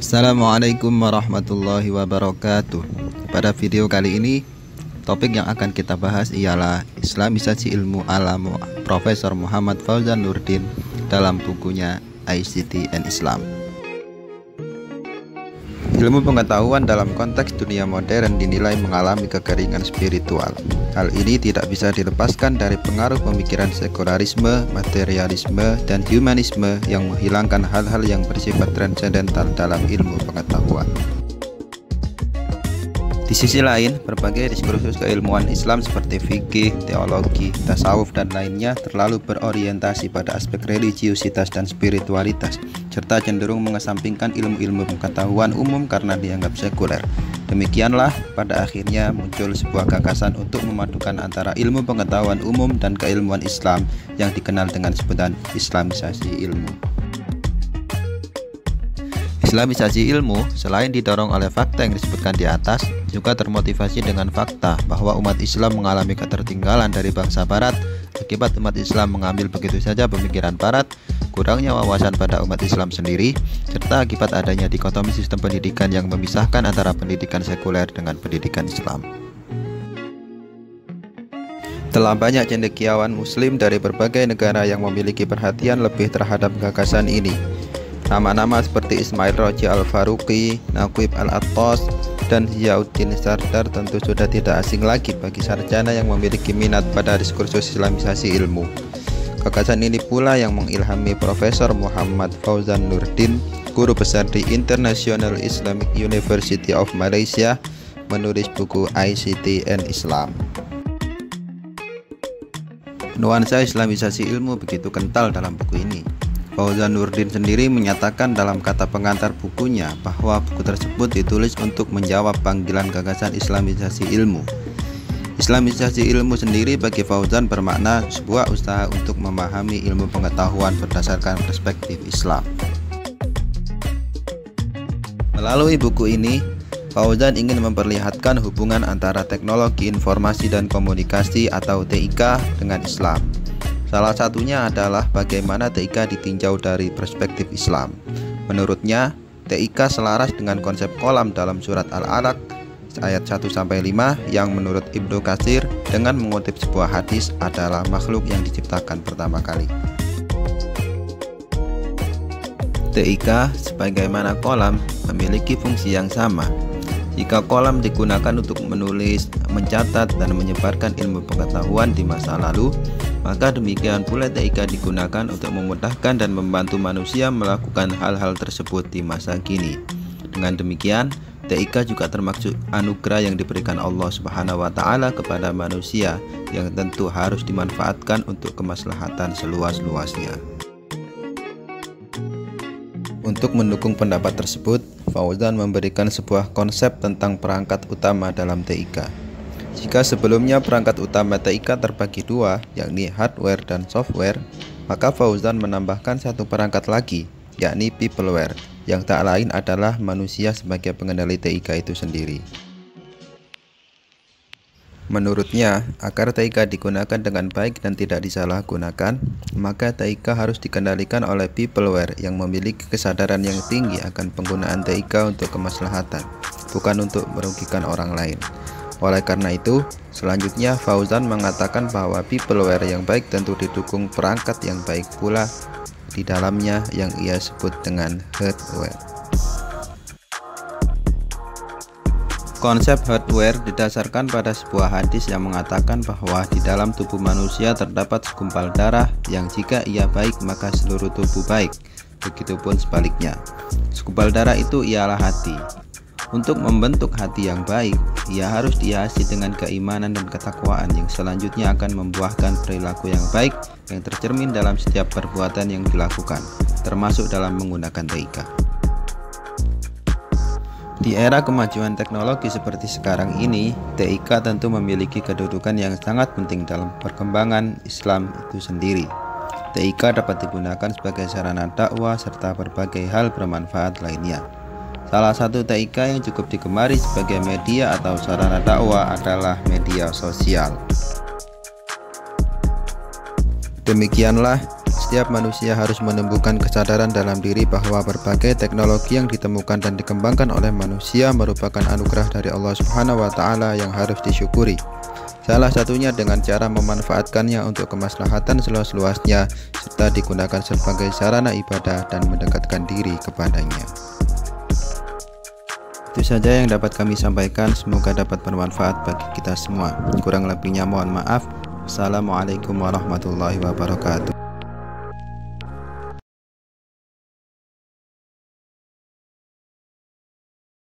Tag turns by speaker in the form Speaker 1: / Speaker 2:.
Speaker 1: Assalamualaikum warahmatullahi wabarakatuh. Pada video kali ini Topik yang akan kita bahas ialah Islamisasi ilmu alam Profesor Muhammad Fauzan Nurdin Dalam bukunya ICT and Islam Ilmu pengetahuan dalam konteks dunia modern dinilai mengalami kekeringan spiritual. Hal ini tidak bisa dilepaskan dari pengaruh pemikiran sekularisme, materialisme, dan humanisme yang menghilangkan hal-hal yang bersifat transendental dalam ilmu pengetahuan. Di sisi lain, berbagai diskursus keilmuan Islam seperti fikih, teologi, tasawuf, dan lainnya terlalu berorientasi pada aspek religiusitas dan spiritualitas, serta cenderung mengesampingkan ilmu-ilmu pengetahuan umum karena dianggap sekuler. Demikianlah, pada akhirnya muncul sebuah gagasan untuk memadukan antara ilmu pengetahuan umum dan keilmuan Islam yang dikenal dengan sebutan Islamisasi ilmu. Islamisasi ilmu selain didorong oleh fakta yang disebutkan di atas, juga termotivasi dengan fakta bahwa umat Islam mengalami ketertinggalan dari bangsa barat akibat umat Islam mengambil begitu saja pemikiran barat, kurangnya wawasan pada umat Islam sendiri, serta akibat adanya dikotomi sistem pendidikan yang memisahkan antara pendidikan sekuler dengan pendidikan Islam. Telah banyak cendekiawan muslim dari berbagai negara yang memiliki perhatian lebih terhadap gagasan ini Nama-nama seperti Ismail Roji Al-Faruqi, Naqib Al-Attas, dan Ziyauddin Sardar tentu sudah tidak asing lagi bagi sarjana yang memiliki minat pada diskursus islamisasi ilmu. Gagasan ini pula yang mengilhami Profesor Muhammad Fauzan Nurdin, guru besar di International Islamic University of Malaysia, menulis buku ICT and Islam. Nuansa islamisasi ilmu begitu kental dalam buku ini. Fauzan Nurdin sendiri menyatakan dalam kata pengantar bukunya bahwa buku tersebut ditulis untuk menjawab panggilan gagasan Islamisasi ilmu. Islamisasi ilmu sendiri bagi Fauzan bermakna sebuah usaha untuk memahami ilmu pengetahuan berdasarkan perspektif Islam. Melalui buku ini, Fauzan ingin memperlihatkan hubungan antara teknologi informasi dan komunikasi atau TIK dengan Islam. Salah satunya adalah bagaimana TIK ditinjau dari perspektif Islam. Menurutnya, TIK selaras dengan konsep kolam dalam surat Al-Alaq ayat 1 5 yang menurut Ibnu Katsir dengan mengutip sebuah hadis adalah makhluk yang diciptakan pertama kali. TIK sebagaimana kolam memiliki fungsi yang sama. Jika kolam digunakan untuk menulis, mencatat, dan menyebarkan ilmu pengetahuan di masa lalu, maka demikian pula TIK digunakan untuk memudahkan dan membantu manusia melakukan hal-hal tersebut di masa kini. Dengan demikian, TIK juga termasuk anugerah yang diberikan Allah Subhanahu wa taala kepada manusia yang tentu harus dimanfaatkan untuk kemaslahatan seluas-luasnya. Untuk mendukung pendapat tersebut, Fauzan memberikan sebuah konsep tentang perangkat utama dalam TIK. Jika sebelumnya perangkat utama TIK terbagi dua, yakni hardware dan software, maka Fauzan menambahkan satu perangkat lagi, yakni peopleware, yang tak lain adalah manusia sebagai pengendali TIK itu sendiri. Menurutnya, agar TIK digunakan dengan baik dan tidak disalahgunakan, maka TIK harus dikendalikan oleh peopleware yang memiliki kesadaran yang tinggi akan penggunaan TIK untuk kemaslahatan, bukan untuk merugikan orang lain. Oleh karena itu, selanjutnya Fauzan mengatakan bahwa peopleware yang baik tentu didukung perangkat yang baik pula di dalamnya yang ia sebut dengan hardware. Konsep hardware didasarkan pada sebuah hadis yang mengatakan bahwa di dalam tubuh manusia terdapat segumpal darah yang jika ia baik maka seluruh tubuh baik. Begitupun sebaliknya. Segumpal darah itu ialah hati. Untuk membentuk hati yang baik, ia harus dihiasi dengan keimanan dan ketakwaan yang selanjutnya akan membuahkan perilaku yang baik yang tercermin dalam setiap perbuatan yang dilakukan, termasuk dalam menggunakan TIK. Di era kemajuan teknologi seperti sekarang ini, TIK tentu memiliki kedudukan yang sangat penting dalam perkembangan Islam itu sendiri. TIK dapat digunakan sebagai sarana dakwah serta berbagai hal bermanfaat lainnya. Salah satu TIK yang cukup digemari sebagai media atau sarana dakwah adalah media sosial. Demikianlah setiap manusia harus menumbuhkan kesadaran dalam diri bahwa berbagai teknologi yang ditemukan dan dikembangkan oleh manusia merupakan anugerah dari Allah Subhanahu wa taala yang harus disyukuri. Salah satunya dengan cara memanfaatkannya untuk kemaslahatan seluas-luasnya serta digunakan sebagai sarana ibadah dan mendekatkan diri kepadanya. Itu saja yang dapat kami sampaikan, semoga dapat bermanfaat bagi kita semua. Kurang lebihnya mohon maaf. Assalamualaikum warahmatullahi wabarakatuh.